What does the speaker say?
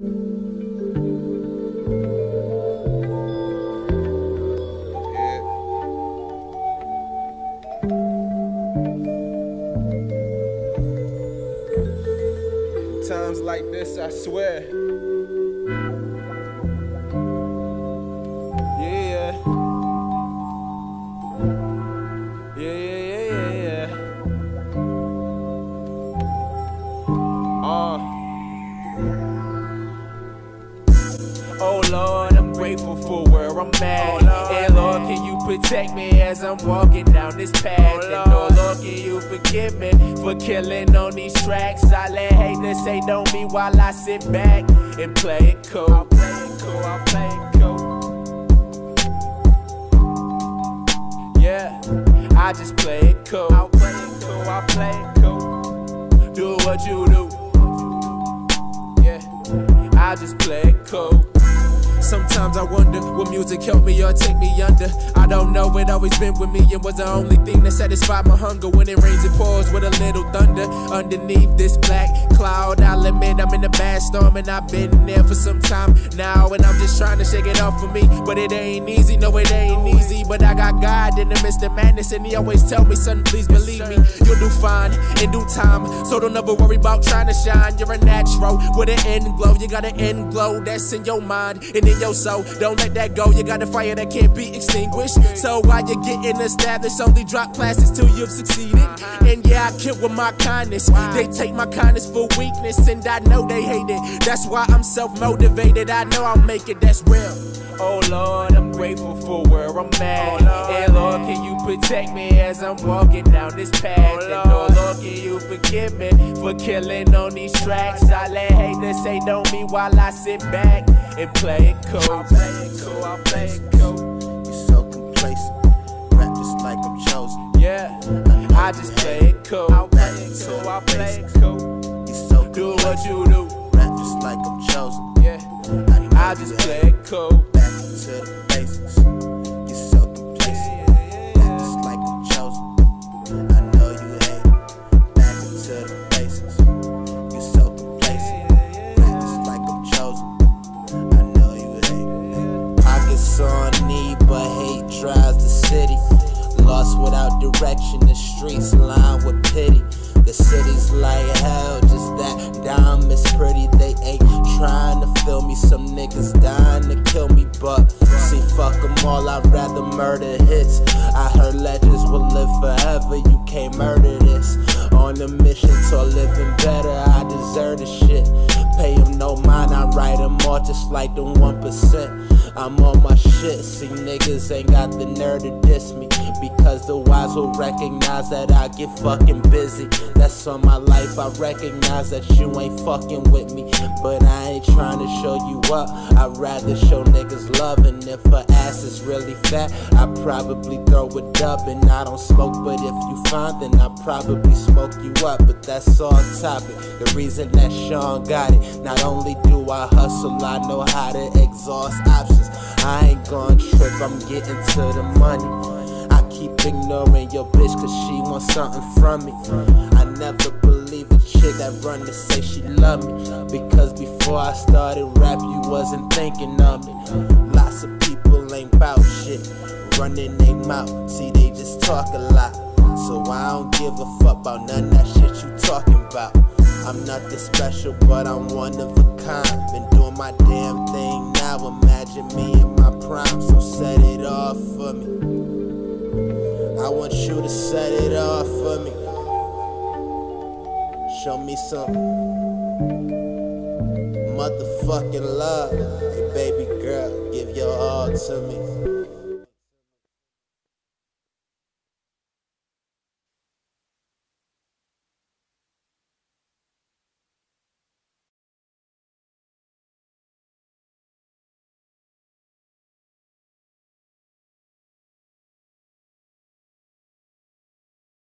Times like this, I swear. I'm at. and Lord, can you protect me as I'm walking down this path? and oh Lord, can you forgive me for killing on these tracks? I let haters say don't me while I sit back and play it cool. I'll play it cool, I'll play it cool. Yeah, I just play it cool. I'll play it cool, I'll play it cool. Do what you do. Yeah, I just play it cool. Sometimes I wonder will music help me or take me under? I don't know, it always been with me. It was the only thing that satisfied my hunger. When it rains, pours with a little thunder. Underneath this black cloud, I'll admit I'm in a bad storm and I've been there for some time now. And I'm just trying to shake it off for me. But it ain't easy, no, it ain't easy. But I got God in the midst of madness, and He always tell me, son, please believe me. You'll do fine in due time. So don't ever worry about trying to shine. You're a natural with an end glow. You got an end glow that's in your mind and in your soul. Don't let that go. You got a fire that can't be extinguished. So while you're getting established, only drop classes till you've succeeded. And yeah, I kill with my kindness. They take my kindness for weakness, and I know they hate it. That's why I'm self motivated. I know I'll make it. That's real. Oh Lord, I'm grateful for where I'm at. Oh, and Lord, can you protect me as I'm walking down this path? Oh, and oh Lord, can you forgive me for killing on these tracks? I let haters say don't me while I sit back and play it cool. I'll play it cool, I'll play it cool. I just play it cool. I'll play it cool, I'll play it cool. You so Do what you do. rap just like I'm chosen. Yeah, I just play it cool. Back to the direction, the streets lined with pity. The city's like hell, just that dime is pretty. They ain't trying to fill me. Some niggas dying to kill me, but see, fuck them all. I'd rather murder hits. I heard legends will live forever. You can't murder just like the 1%. I'm on my shit, see niggas ain't got the nerve to diss me. Because the wise will recognize that I get fucking busy. That's on my life, I recognize that you ain't fucking with me. But I ain't trying to show you up, I'd rather show niggas love. And if her ass is really fat, I probably throw a dub. And I don't smoke, but if you find, then I probably smoke you up. But that's all topic. The reason that Shaun got it, not only do I hustle, I know how to exhaust options. I ain't gon' trip, I'm getting to the money. I keep ignoring your bitch cause she wants something from me. I never believe a chick that run to say she love me. Because before I started rap, you wasn't thinking of me. Lots of people ain't bout shit, running they mouth. See, they just talk a lot. So I don't give a fuck about none of that shit you talking about. I'm not this special, but I'm one of a kind. Been doing my damn thing now. Imagine me in my prime, so set it off for me. I want you to set it off for me. Show me some motherfucking love. Hey, baby girl, give your all to me.